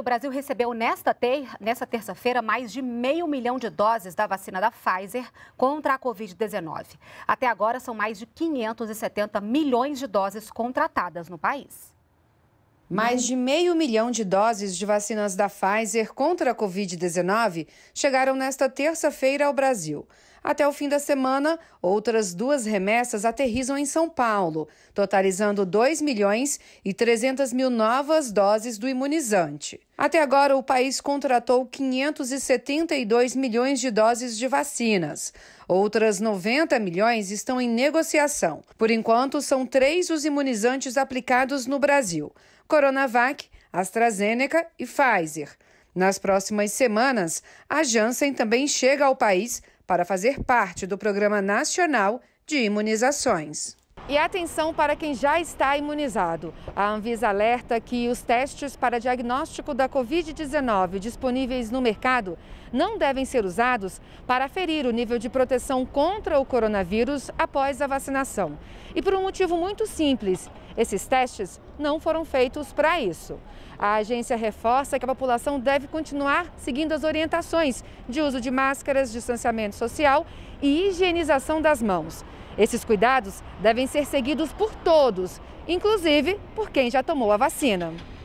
O Brasil recebeu nesta, ter nesta terça-feira mais de meio milhão de doses da vacina da Pfizer contra a Covid-19. Até agora, são mais de 570 milhões de doses contratadas no país. Mais de meio milhão de doses de vacinas da Pfizer contra a Covid-19 chegaram nesta terça-feira ao Brasil. Até o fim da semana, outras duas remessas aterrizam em São Paulo, totalizando 2 milhões e 300 mil novas doses do imunizante. Até agora, o país contratou 572 milhões de doses de vacinas. Outras 90 milhões estão em negociação. Por enquanto, são três os imunizantes aplicados no Brasil. Coronavac, AstraZeneca e Pfizer. Nas próximas semanas, a Janssen também chega ao país para fazer parte do Programa Nacional de Imunizações. E atenção para quem já está imunizado. A Anvisa alerta que os testes para diagnóstico da Covid-19 disponíveis no mercado não devem ser usados para ferir o nível de proteção contra o coronavírus após a vacinação. E por um motivo muito simples: esses testes não foram feitos para isso. A agência reforça que a população deve continuar seguindo as orientações de uso de máscaras, distanciamento social e higienização das mãos. Esses cuidados devem ser seguidos por todos, inclusive por quem já tomou a vacina.